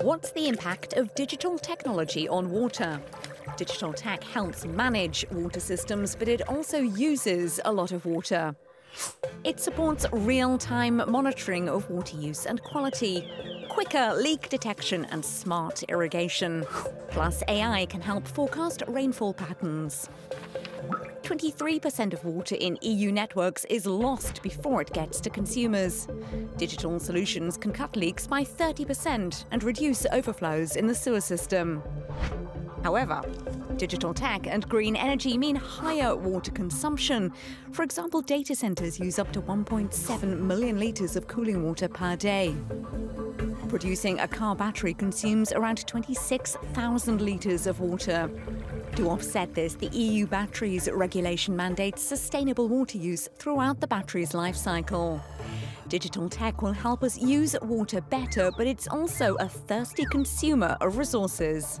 What's the impact of digital technology on water? Digital tech helps manage water systems, but it also uses a lot of water. It supports real time monitoring of water use and quality, quicker leak detection, and smart irrigation. Plus, AI can help forecast rainfall patterns. 23% of water in EU networks is lost before it gets to consumers. Digital solutions can cut leaks by 30% and reduce overflows in the sewer system. However, digital tech and green energy mean higher water consumption. For example, data centers use up to 1.7 million litres of cooling water per day. Producing a car battery consumes around 26,000 litres of water. To offset this, the EU batteries regulation mandates sustainable water use throughout the battery's life cycle. Digital tech will help us use water better, but it's also a thirsty consumer of resources.